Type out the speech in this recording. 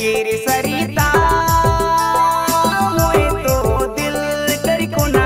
ಕೇರಿ ಸರಿತಾ? ಹೋಯ್ತು ದಿಲ್ ಕರಿಕೊಂಡ